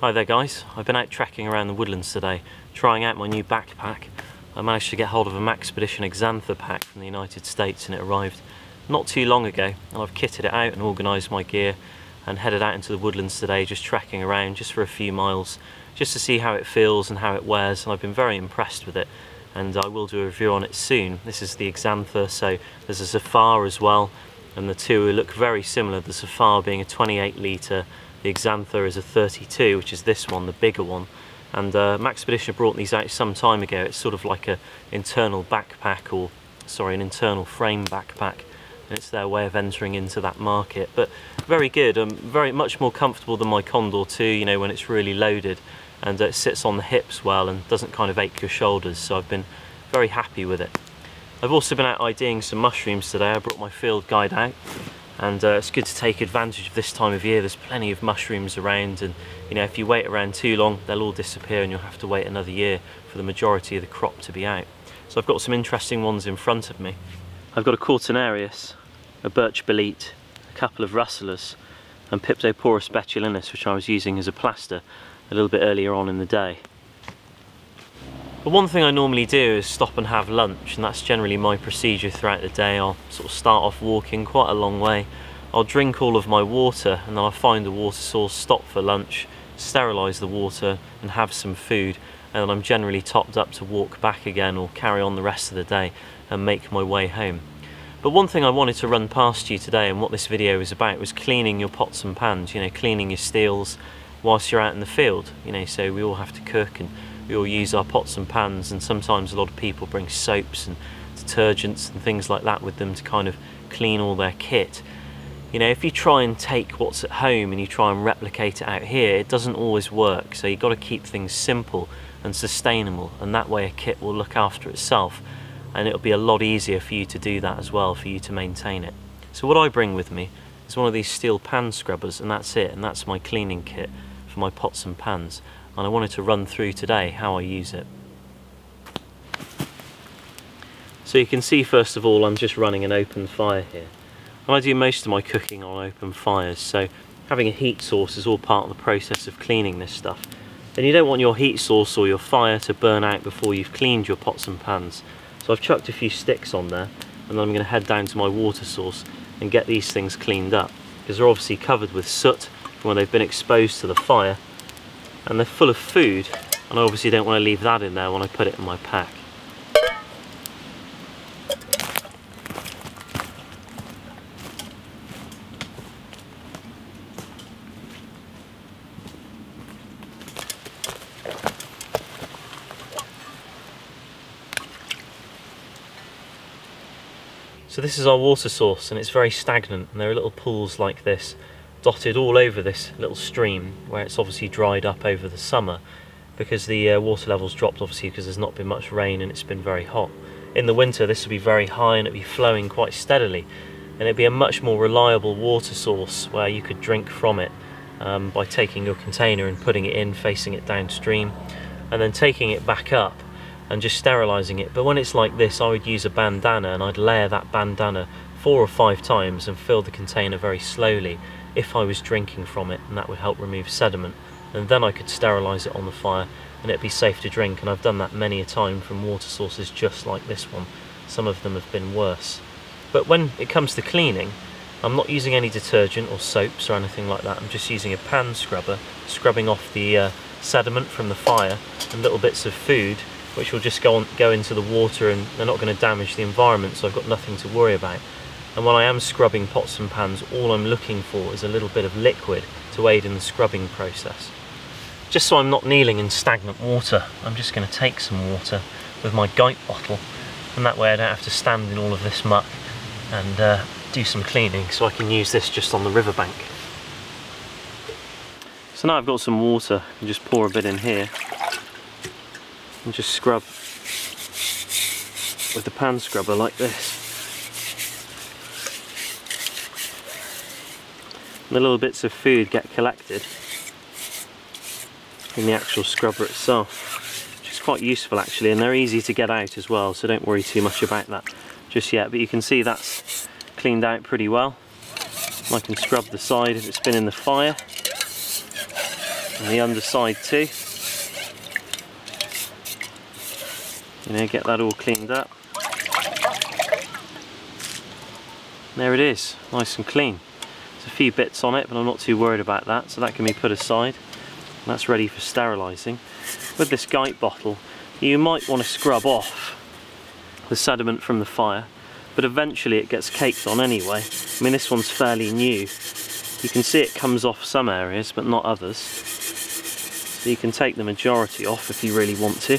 Hi there guys, I've been out trekking around the woodlands today, trying out my new backpack. I managed to get hold of a Maxpedition Xantha pack from the United States and it arrived not too long ago and I've kitted it out and organised my gear and headed out into the woodlands today just trekking around just for a few miles just to see how it feels and how it wears and I've been very impressed with it and I will do a review on it soon. This is the Xantha so there's a Zafar as well and the two look very similar, the Zafar being a 28 litre the Xantha is a 32, which is this one, the bigger one. And uh, Maxpedition brought these out some time ago. It's sort of like a internal backpack, or sorry, an internal frame backpack. And it's their way of entering into that market. But very good, um, very much more comfortable than my Condor 2, you know, when it's really loaded. And it sits on the hips well and doesn't kind of ache your shoulders. So I've been very happy with it. I've also been out IDing some mushrooms today. I brought my field guide out and uh, it's good to take advantage of this time of year. There's plenty of mushrooms around and you know if you wait around too long they'll all disappear and you'll have to wait another year for the majority of the crop to be out. So I've got some interesting ones in front of me. I've got a Cortinarius, a birch bolete, a couple of russulas and Piptoporus betulinus which I was using as a plaster a little bit earlier on in the day but one thing I normally do is stop and have lunch and that's generally my procedure throughout the day. I'll sort of start off walking quite a long way. I'll drink all of my water and then I'll find a water source, stop for lunch, sterilise the water and have some food and then I'm generally topped up to walk back again or carry on the rest of the day and make my way home. But one thing I wanted to run past you today and what this video is about was cleaning your pots and pans, you know, cleaning your steels whilst you're out in the field, you know, so we all have to cook and we all use our pots and pans and sometimes a lot of people bring soaps and detergents and things like that with them to kind of clean all their kit. You know, if you try and take what's at home and you try and replicate it out here, it doesn't always work. So you've got to keep things simple and sustainable and that way a kit will look after itself and it'll be a lot easier for you to do that as well, for you to maintain it. So what I bring with me is one of these steel pan scrubbers and that's it and that's my cleaning kit for my pots and pans and I wanted to run through today how I use it. So you can see first of all I'm just running an open fire here. And I do most of my cooking on open fires so having a heat source is all part of the process of cleaning this stuff. And you don't want your heat source or your fire to burn out before you've cleaned your pots and pans. So I've chucked a few sticks on there and then I'm going to head down to my water source and get these things cleaned up because they're obviously covered with soot from when they've been exposed to the fire and they're full of food and I obviously don't want to leave that in there when I put it in my pack. So this is our water source and it's very stagnant and there are little pools like this dotted all over this little stream where it's obviously dried up over the summer because the uh, water levels dropped obviously because there's not been much rain and it's been very hot. In the winter this would be very high and it'd be flowing quite steadily and it'd be a much more reliable water source where you could drink from it um, by taking your container and putting it in facing it downstream and then taking it back up and just sterilising it but when it's like this I would use a bandana and I'd layer that bandana four or five times and fill the container very slowly if I was drinking from it and that would help remove sediment and then I could sterilise it on the fire and it'd be safe to drink and I've done that many a time from water sources just like this one. Some of them have been worse. But when it comes to cleaning I'm not using any detergent or soaps or anything like that. I'm just using a pan scrubber scrubbing off the uh, sediment from the fire and little bits of food which will just go on go into the water and they're not going to damage the environment so I've got nothing to worry about and when I am scrubbing pots and pans all I'm looking for is a little bit of liquid to aid in the scrubbing process. Just so I'm not kneeling in stagnant water I'm just going to take some water with my Guyot bottle and that way I don't have to stand in all of this muck and uh, do some cleaning so I can use this just on the riverbank. So now I've got some water, I just pour a bit in here and just scrub with the pan scrubber like this. The little bits of food get collected in the actual scrubber itself which is quite useful actually and they're easy to get out as well so don't worry too much about that just yet but you can see that's cleaned out pretty well I can scrub the side if it's been in the fire and the underside too. You know, get that all cleaned up. There it is, nice and clean. There's a few bits on it, but I'm not too worried about that, so that can be put aside. That's ready for sterilising. With this Guyot bottle, you might want to scrub off the sediment from the fire, but eventually it gets caked on anyway. I mean, this one's fairly new. You can see it comes off some areas, but not others. So you can take the majority off if you really want to.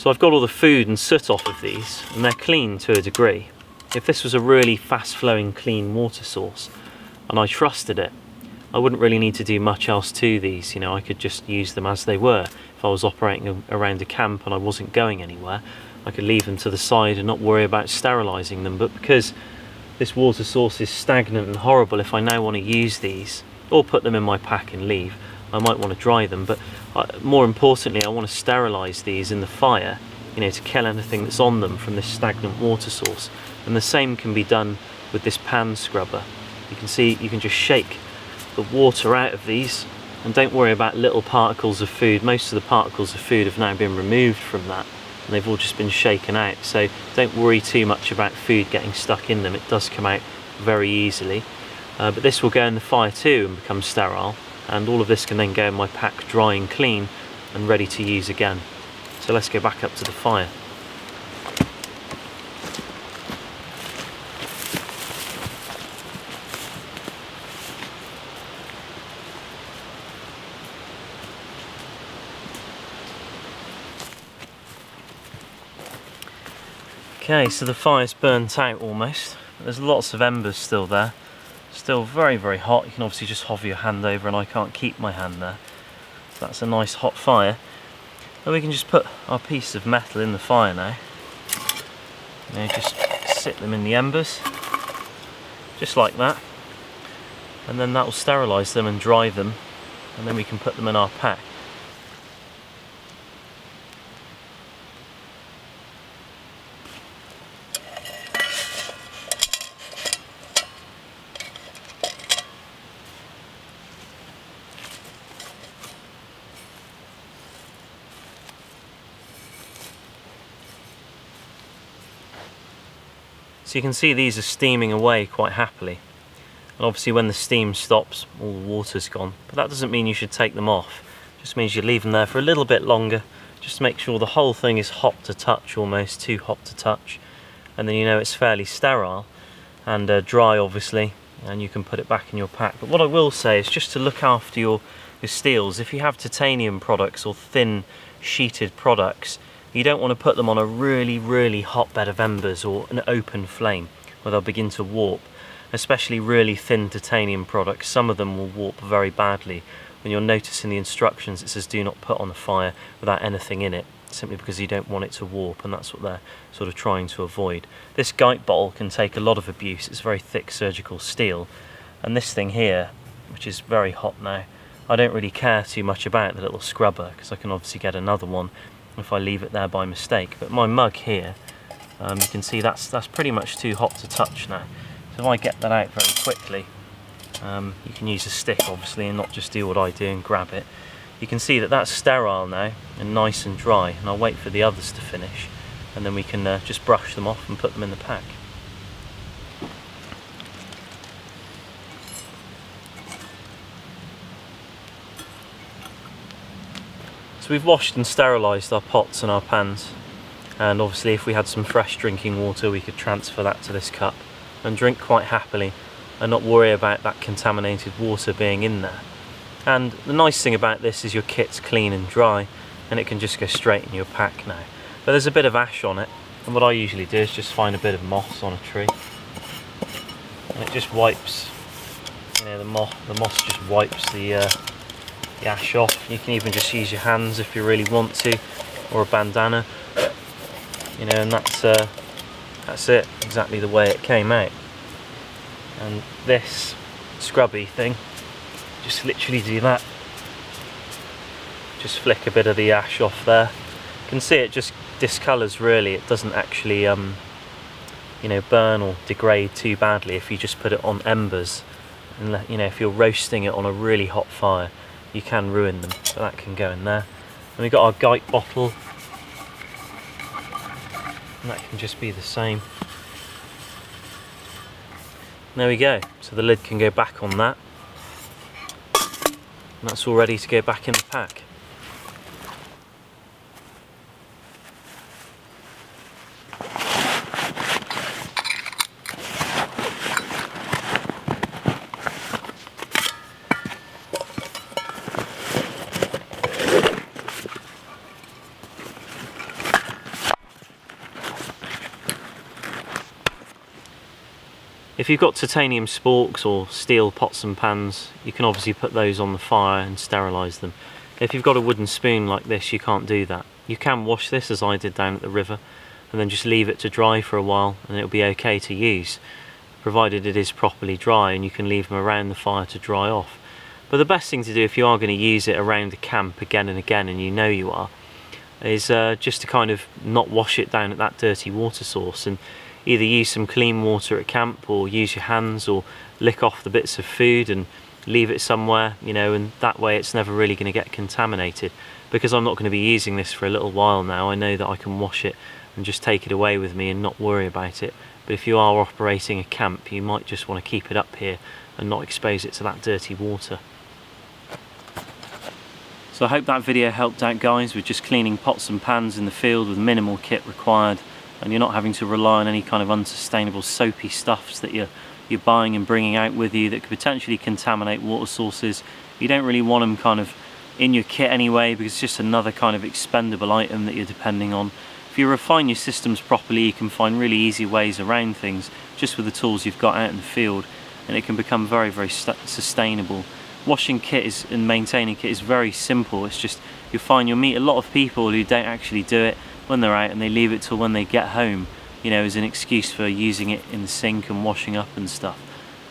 So I've got all the food and soot off of these and they're clean to a degree. If this was a really fast flowing clean water source and I trusted it, I wouldn't really need to do much else to these, you know, I could just use them as they were. If I was operating around a camp and I wasn't going anywhere, I could leave them to the side and not worry about sterilising them. But because this water source is stagnant and horrible, if I now want to use these, or put them in my pack and leave, I might want to dry them, but uh, more importantly, I want to sterilise these in the fire, you know, to kill anything that's on them from this stagnant water source. And the same can be done with this pan scrubber. You can see you can just shake the water out of these and don't worry about little particles of food. Most of the particles of food have now been removed from that and they've all just been shaken out. So don't worry too much about food getting stuck in them. It does come out very easily. Uh, but this will go in the fire too and become sterile and all of this can then go in my pack dry and clean and ready to use again. So let's go back up to the fire. Okay, so the fire's burnt out almost. There's lots of embers still there still very very hot. You can obviously just hover your hand over and I can't keep my hand there. So that's a nice hot fire. And we can just put our piece of metal in the fire now. Know, just sit them in the embers just like that. And then that will sterilize them and dry them. And then we can put them in our pack So you can see these are steaming away quite happily. And obviously when the steam stops, all the water's gone. But that doesn't mean you should take them off. It just means you leave them there for a little bit longer. Just to make sure the whole thing is hot to touch, almost too hot to touch. And then you know it's fairly sterile and uh, dry obviously and you can put it back in your pack. But what I will say is just to look after your, your steels. If you have titanium products or thin sheeted products, you don't want to put them on a really, really hot bed of embers or an open flame where they'll begin to warp. Especially really thin titanium products, some of them will warp very badly. When you'll notice in the instructions it says do not put on the fire without anything in it, simply because you don't want it to warp and that's what they're sort of trying to avoid. This Guyot bottle can take a lot of abuse, it's very thick surgical steel. And this thing here, which is very hot now, I don't really care too much about the little scrubber because I can obviously get another one if I leave it there by mistake. But my mug here, um, you can see that's, that's pretty much too hot to touch now. So if I get that out very quickly, um, you can use a stick obviously and not just do what I do and grab it. You can see that that's sterile now and nice and dry and I'll wait for the others to finish and then we can uh, just brush them off and put them in the pack. We've washed and sterilised our pots and our pans and obviously if we had some fresh drinking water we could transfer that to this cup and drink quite happily and not worry about that contaminated water being in there. And the nice thing about this is your kit's clean and dry and it can just go straight in your pack now. But there's a bit of ash on it and what I usually do is just find a bit of moss on a tree and it just wipes you know the moss the moss just wipes the, uh, the ash off you can even just use your hands if you really want to or a bandana. You know and that's uh, that's it. Exactly the way it came out. And this scrubby thing just literally do that. Just flick a bit of the ash off there. You can see it just discolors really. It doesn't actually um, you know burn or degrade too badly if you just put it on embers. And let, you know if you're roasting it on a really hot fire you can ruin them so that can go in there. And we've got our Guyot bottle. And that can just be the same. There we go. So the lid can go back on that. And that's all ready to go back in the pack If you've got titanium sporks or steel pots and pans, you can obviously put those on the fire and sterilise them. If you've got a wooden spoon like this, you can't do that. You can wash this as I did down at the river and then just leave it to dry for a while and it'll be okay to use, provided it is properly dry and you can leave them around the fire to dry off. But the best thing to do if you are going to use it around the camp again and again and you know you are, is uh, just to kind of not wash it down at that dirty water source and either use some clean water at camp or use your hands or lick off the bits of food and leave it somewhere you know and that way it's never really going to get contaminated. Because I'm not going to be using this for a little while now I know that I can wash it and just take it away with me and not worry about it. But if you are operating a camp you might just want to keep it up here and not expose it to that dirty water. So I hope that video helped out guys with just cleaning pots and pans in the field with minimal kit required and you're not having to rely on any kind of unsustainable soapy stuffs that you're you're buying and bringing out with you that could potentially contaminate water sources. You don't really want them kind of in your kit anyway because it's just another kind of expendable item that you're depending on. If you refine your systems properly you can find really easy ways around things just with the tools you've got out in the field and it can become very very sustainable. Washing kit is, and maintaining kit is very simple it's just you'll find you'll meet a lot of people who don't actually do it when they're out and they leave it till when they get home you know as an excuse for using it in the sink and washing up and stuff.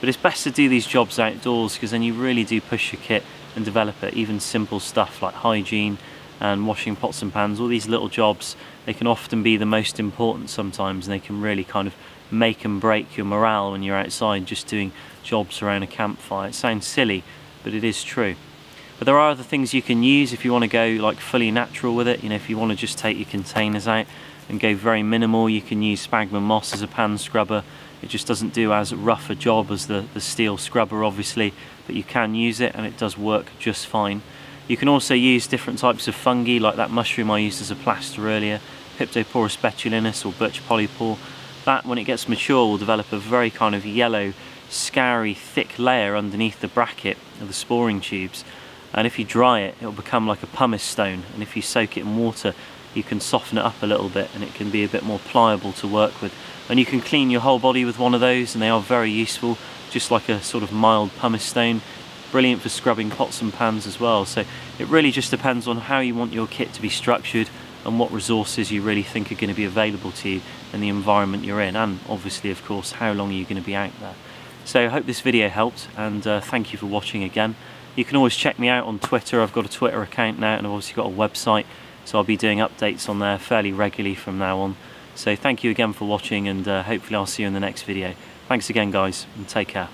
But it's best to do these jobs outdoors because then you really do push your kit and develop it. Even simple stuff like hygiene and washing pots and pans all these little jobs they can often be the most important sometimes and they can really kind of make and break your morale when you're outside just doing jobs around a campfire. It sounds silly but it is true but there are other things you can use if you want to go like fully natural with it. You know, if you want to just take your containers out and go very minimal, you can use sphagnum moss as a pan scrubber. It just doesn't do as rough a job as the, the steel scrubber obviously, but you can use it and it does work just fine. You can also use different types of fungi like that mushroom I used as a plaster earlier, Piptoporus betulinus or birch polypore. That when it gets mature will develop a very kind of yellow, scary, thick layer underneath the bracket of the sporing tubes and if you dry it it'll become like a pumice stone. And if you soak it in water you can soften it up a little bit and it can be a bit more pliable to work with. And you can clean your whole body with one of those and they are very useful just like a sort of mild pumice stone. Brilliant for scrubbing pots and pans as well. So it really just depends on how you want your kit to be structured and what resources you really think are going to be available to you in the environment you're in and obviously of course how long are you going to be out there. So I hope this video helped and uh, thank you for watching again you can always check me out on Twitter. I've got a Twitter account now and I've obviously got a website. So I'll be doing updates on there fairly regularly from now on. So thank you again for watching and uh, hopefully I'll see you in the next video. Thanks again guys and take care.